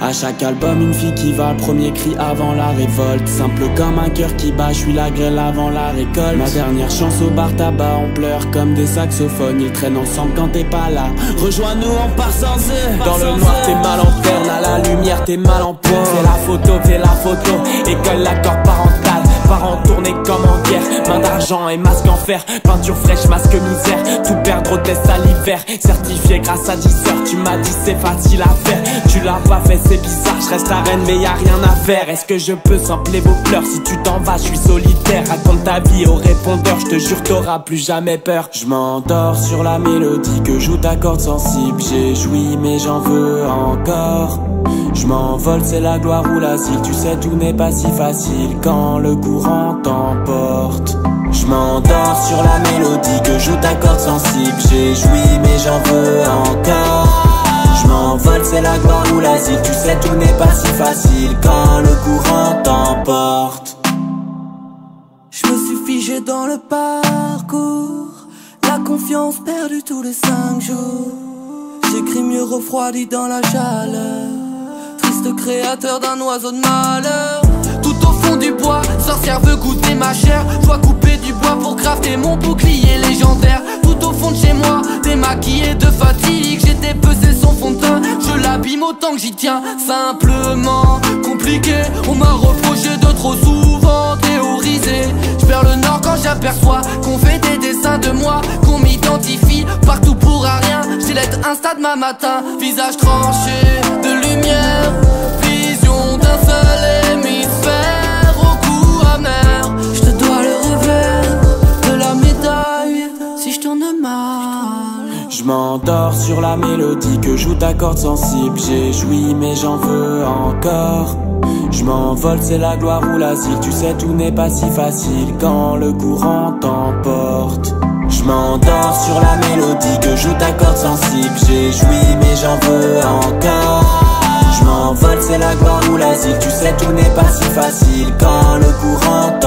À chaque album, une fille qui va, premier cri avant la révolte. Simple comme un cœur qui bat, je suis la grêle avant la récolte. Ma dernière chance au bar tabac, on pleure comme des saxophones. Ils traînent ensemble quand t'es pas là. Rejoins-nous, on part sans eux. Dans le noir, t'es mal en à la lumière, t'es mal en point. Fais la photo, fais la photo, école l'accord parental. Parents tournés comme en guerre, main d'argent et masque en fer, peinture fraîche, masque misère, tout perdre au test à l'hiver, certifié grâce à 10 heures, tu m'as dit c'est facile à faire, tu l'as pas fait c'est bizarre, je reste la reine mais y a rien à faire, est-ce que je peux sampler vos pleurs, si tu t'en vas je suis solitaire, raconte ta vie au répondeur, je te jure t'auras plus jamais peur, je m'endors sur la mélodie que joue ta corde sensible, j'ai joui mais j'en veux encore. Je m'envole, c'est la gloire ou l'asile. Tu sais, tout n'est pas si facile quand le courant t'emporte. Je m'endors sur la mélodie que joue ta corde sensible. J'ai joui, mais j'en veux encore. Je m'envole, c'est la gloire ou l'asile. Tu sais, tout n'est pas si facile quand le courant t'emporte. Je me suis figé dans le parcours. La confiance perdue tous les cinq jours. J'écris mieux refroidi dans la chaleur. Triste créateur d'un oiseau de malheur. Du bois, sorcière veut goûter ma chair. Je dois couper du bois pour crafter mon bouclier légendaire. Tout au fond de chez moi, démaquillé de fatigue. J'étais pesé son fond de teint. Je l'abîme autant que j'y tiens. Simplement compliqué. On m'a reproché de trop souvent théoriser. Je perds le nord quand j'aperçois qu'on fait des dessins de moi, qu'on m'identifie partout pour rien. J'ai l'être Insta de ma matin, visage tranché de lumière, M'endors sur la mélodie que joue ta corde sensible. J'ai joui, mais j'en veux encore. Je m'envole, c'est la gloire ou l'asile. Tu sais, tout n'est pas si facile quand le courant t'emporte. Je m'endors sur la mélodie que joue ta corde sensible. J'ai joui, mais j'en veux encore. Je m'envole, c'est la gloire ou l'asile. Tu sais, tout n'est pas si facile quand le courant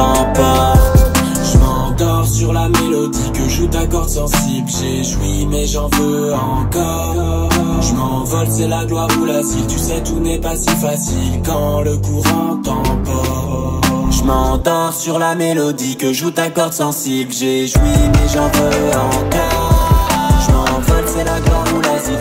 ta corde sensible. J'ai joui, mais j'en veux encore. Je m'envole, c'est la gloire ou l'asile. Tu sais, tout n'est pas si facile quand le courant t'emporte. Je m'endors sur la mélodie que joue ta corde sensible. J'ai joui, mais j'en veux encore. Je m'envole, c'est la gloire ou l'asile.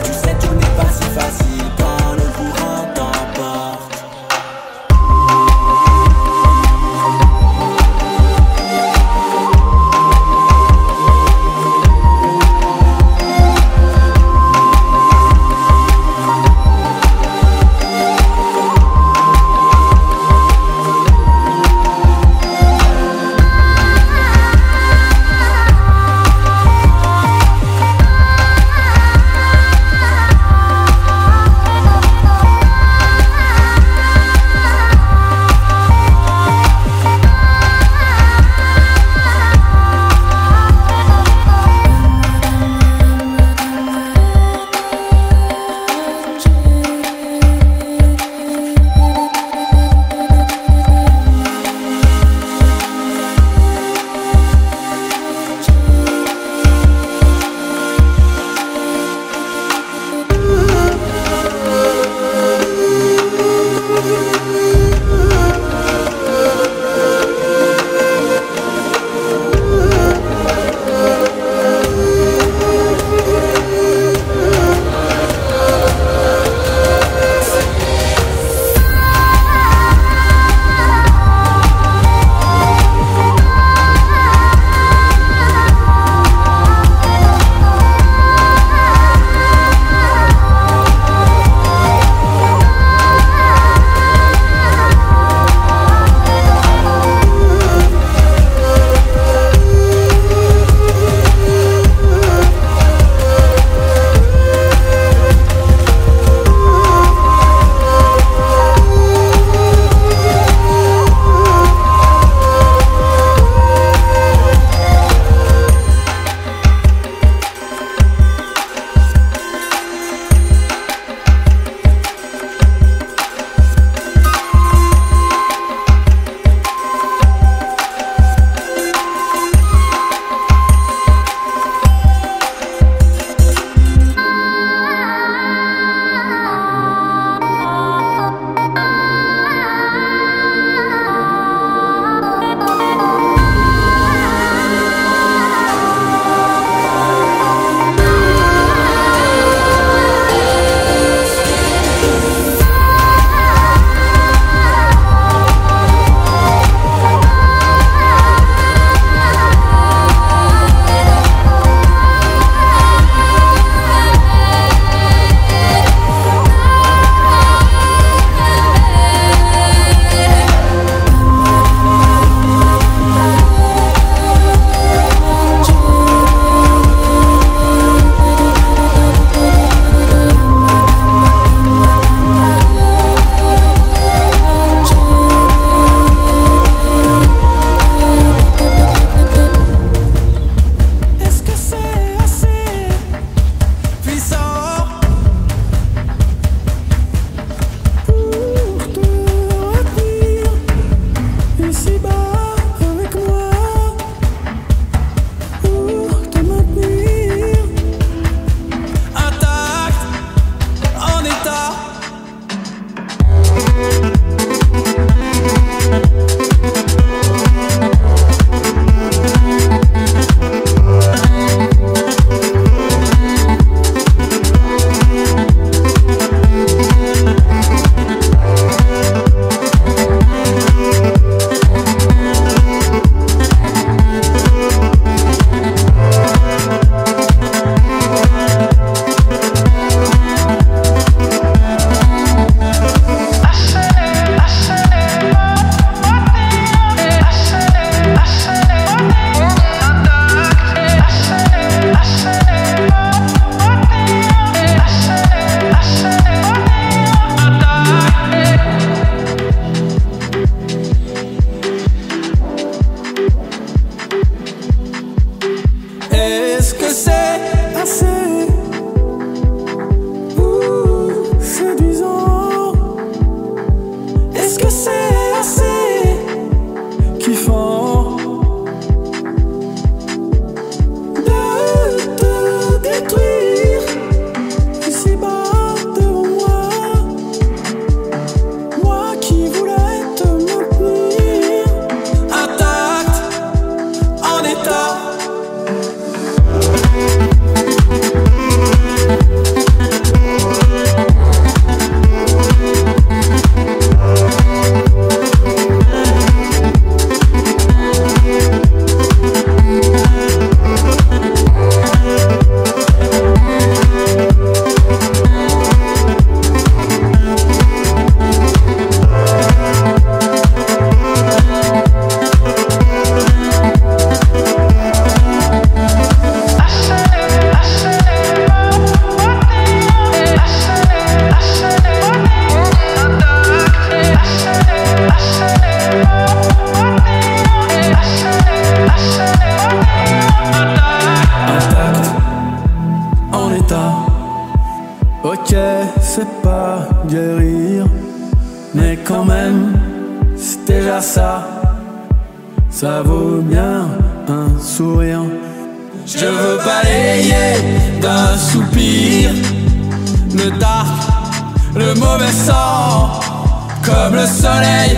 Comme le soleil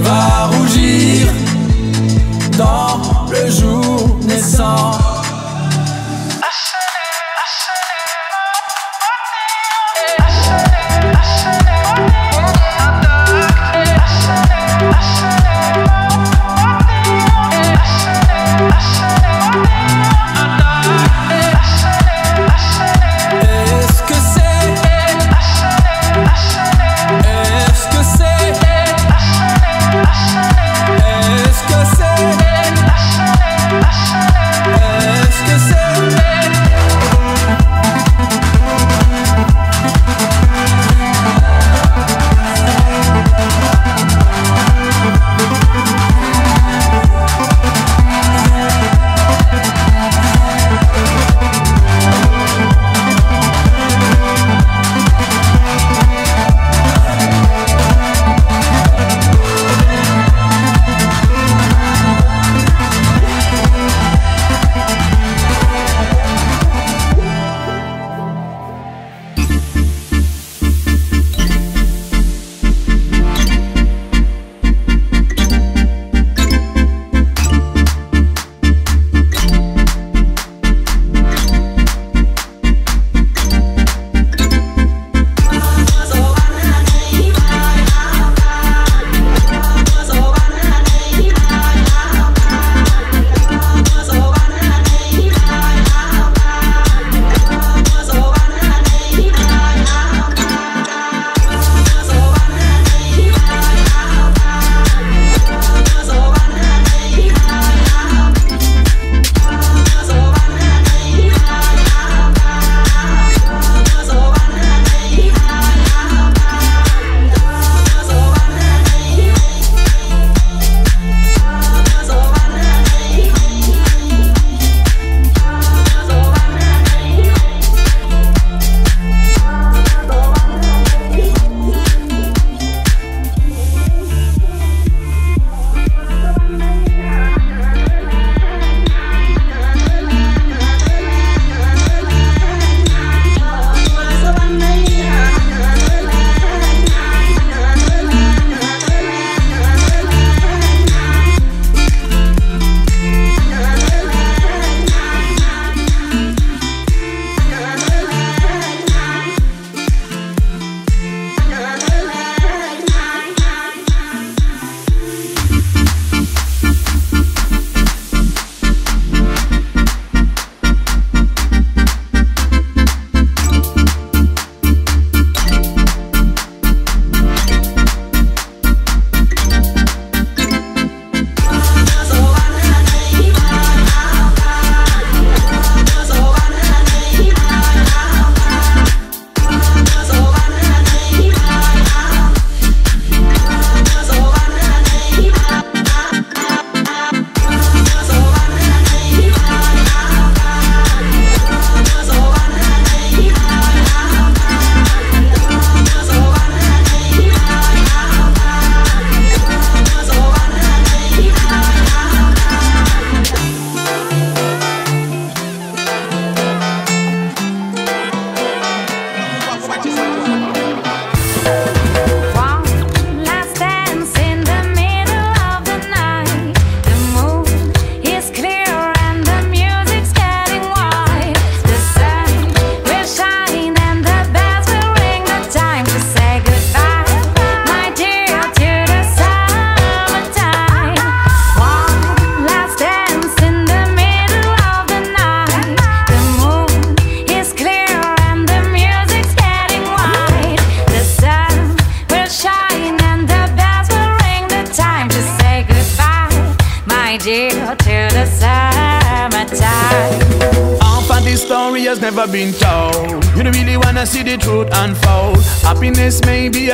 va rougir dans le jour naissant.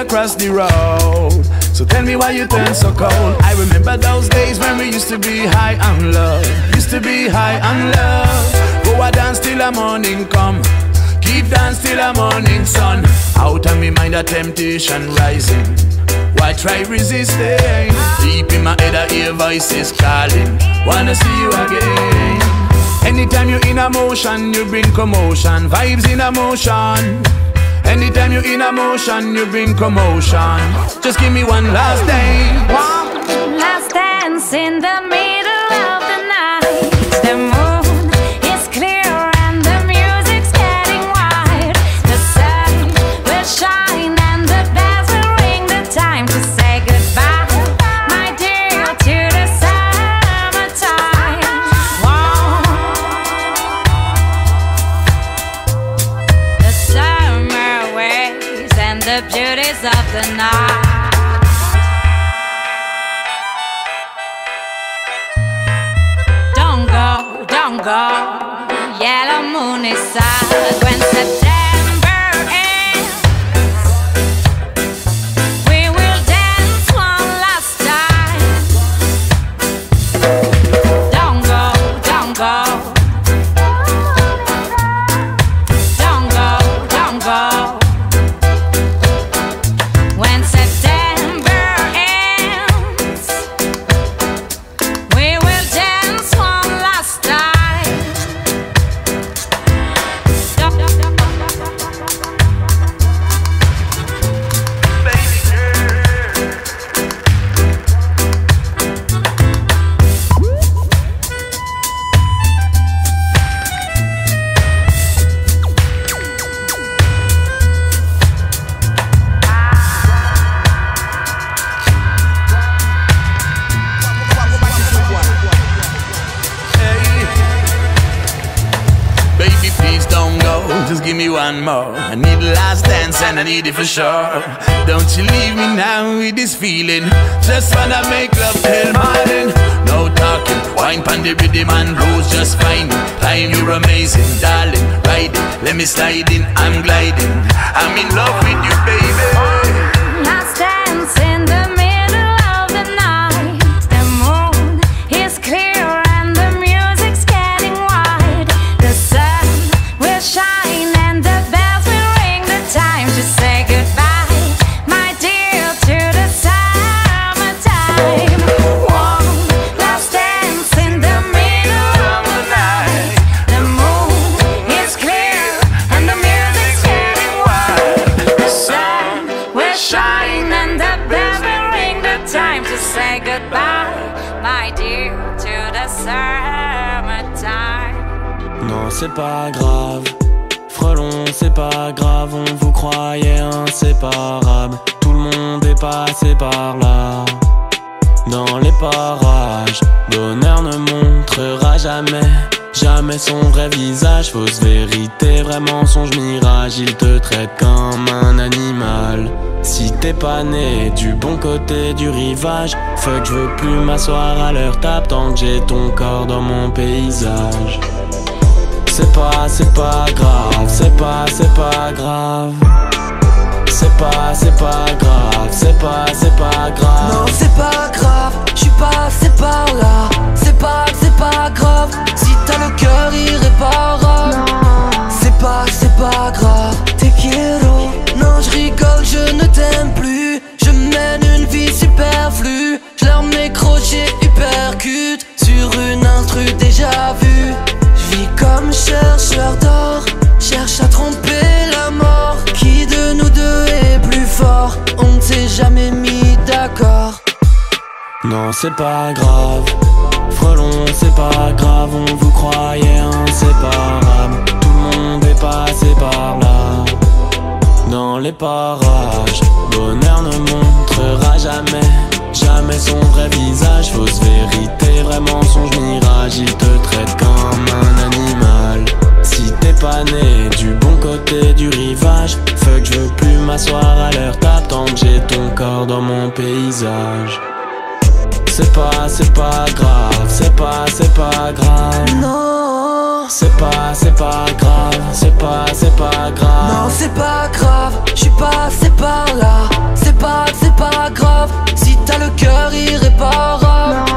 Across the road. So tell me why you turn so cold. I remember those days when we used to be high on love. Used to be high on love. Go a dance till the morning come. Keep dance till the morning sun. Out of me mind a temptation rising. Why try resisting. Deep in my head, I hear voices calling. Wanna see you again. Anytime you're in a motion, you bring commotion. Vibes in a motion. Anytime you're in a motion, you bring commotion. Just give me one last day. One last dance in the middle of the night. The una one more. I need the last dance and I need it for sure. Don't you leave me now with this feeling. Just wanna make love till morning. No talking, wine pan the rhythm and blues just fine. Time you're amazing, darling. Ride it, let me slide in. I'm gliding. I'm in love with you, baby. C'est pas grave. Frelon, c'est pas grave, on vous croyait inséparables. Tout le monde est passé par là. Dans les parages, bonheur ne montrera jamais, jamais son vrai visage. Fausse vérité, vrai mensonge, mirage. Il te traite comme un animal. Si t'es pas né du bon côté du rivage, fuck, je veux plus m'asseoir à leur table tant que j'ai ton corps dans mon paysage. C'est pas, c'est pas grave, c'est pas, c'est pas grave. C'est pas, c'est pas grave, c'est pas, c'est pas grave. Non, c'est pas grave, je suis passé par là. C'est pas, c'est pas grave, si t'as le cœur irréparable. C'est pas, c'est pas grave, t'es quiero. Non, je rigole, je ne t'aime plus. Je mène une vie superflue. Je leur mets crochet hypercute chercheur d'or, cherche à tromper la mort. Qui de nous deux est plus fort? On ne s'est jamais mis d'accord. Non, c'est pas grave. Frelon, c'est pas grave, on vous croyait inséparables. Tout le monde est passé par là. Dans les parages, bonheur ne montrera jamais, jamais son vrai visage. Fausse vérité, vrai mensonge, mirage. Il te traite comme un animal. Si t'es pas né du bon côté du rivage, fuck, je veux plus m'asseoir à leur table tant que j'ai ton corps dans mon paysage. C'est pas, c'est pas grave, c'est pas, c'est pas grave. Non, C'est pas, c'est pas grave, c'est pas, c'est pas grave. non, c'est pas grave, je suis passé par là. C'est pas, c'est pas grave, si t'as le cœur irréparable.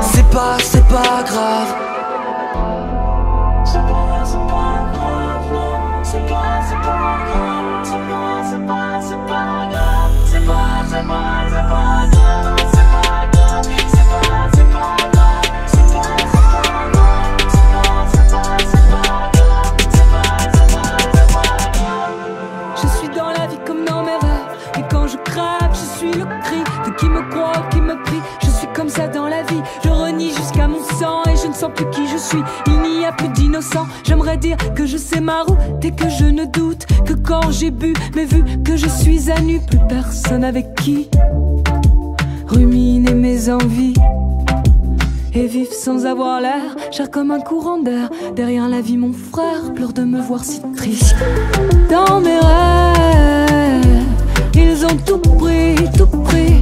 C'est pas, c'est pas grave. C'est pas, c'est pas grave, c'est pas, c'est pas grave, c'est pas, c'est pas, c'est pas ça mais vu que je suis à nu, plus personne avec qui ruminer mes envies et vivre sans avoir l'air, cher comme un courant d'air. Derrière la vie, mon frère pleure de me voir si triste. Dans mes rêves, ils ont tout pris, tout pris.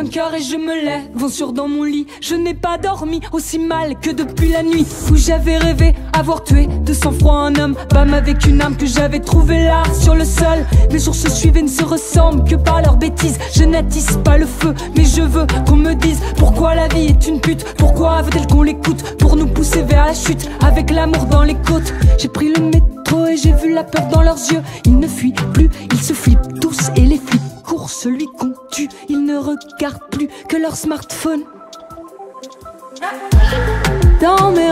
5 heures et je me lève, vent sur dans mon lit. Je n'ai pas dormi aussi mal que depuis la nuit où j'avais rêvé avoir tué de sang-froid un homme. Bam avec une âme que j'avais trouvé là sur le sol. Mes jours se suivent et ne se ressemblent que par leurs bêtises. Je n'attise pas le feu, mais je veux qu'on me dise pourquoi la vie est une pute. Pourquoi veut-elle qu'on l'écoute pour nous pousser vers la chute avec l'amour dans les côtes? J'ai pris le métro et j'ai vu la peur dans leurs yeux. Ils ne fuient plus, ils se flippent tous et les flics courent celui qu'on tue. Ils ne regardent plus que leur smartphone. Dans mes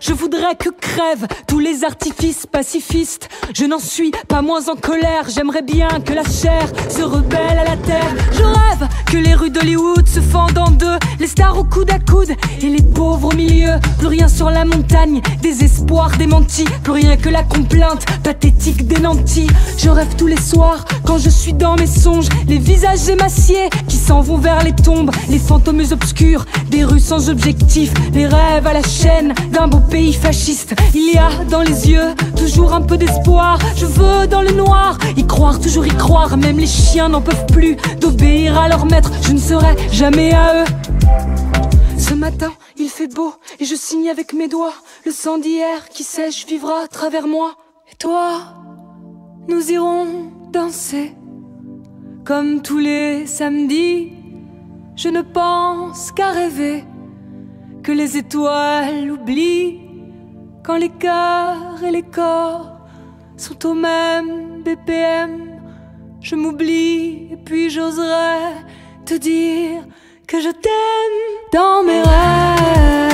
Je voudrais que crèvent tous les artifices pacifistes. Je n'en suis pas moins en colère. J'aimerais bien que la chair se rebelle à la terre. Je rêve que les rues d'Hollywood se fendent en deux, les stars au coude à coude et les pauvres au milieu. Plus rien sur la montagne, désespoir démenti. Plus rien que la complainte pathétique des nantis. Je rêve tous les soirs quand je suis dans mes songes. Les visages émaciés qui s'en vont vers les tombes. Les fantômes obscurs des rues sans objectif. Les rêves à la chaîne d'un beau pays fasciste. Il y a dans les yeux toujours un peu d'espoir. Je veux dans le noir y croire, toujours y croire. Même les chiens n'en peuvent plus d'obéir à leur maître. Je ne serai jamais à eux. Ce matin, il fait beau et je signe avec mes doigts. Le sang d'hier qui sèche vivra à travers moi. Et toi, nous irons danser comme tous les samedis. Je ne pense qu'à rêver que les étoiles oublient quand les cœurs et les corps sont au même BPM. Je m'oublie et puis j'oserais te dire que je t'aime dans mes rêves.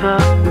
Se